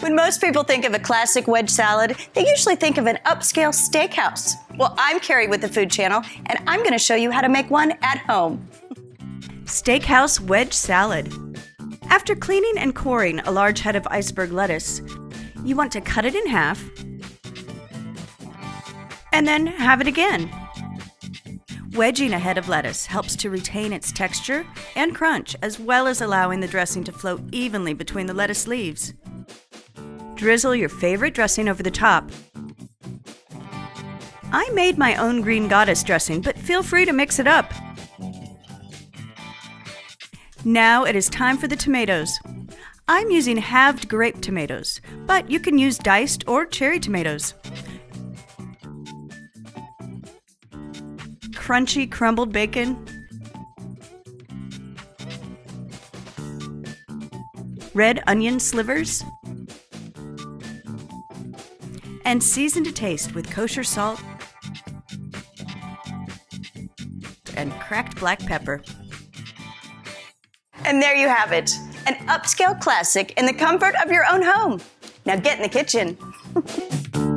When most people think of a classic wedge salad, they usually think of an upscale steakhouse. Well, I'm Carrie with the Food Channel, and I'm going to show you how to make one at home. Steakhouse wedge salad. After cleaning and coring a large head of iceberg lettuce, you want to cut it in half and then halve it again. Wedging a head of lettuce helps to retain its texture and crunch, as well as allowing the dressing to float evenly between the lettuce leaves. Drizzle your favorite dressing over the top. I made my own green goddess dressing, but feel free to mix it up. Now it is time for the tomatoes. I'm using halved grape tomatoes, but you can use diced or cherry tomatoes. Crunchy crumbled bacon, red onion slivers, and season to taste with kosher salt and cracked black pepper. And there you have it an upscale classic in the comfort of your own home. Now get in the kitchen.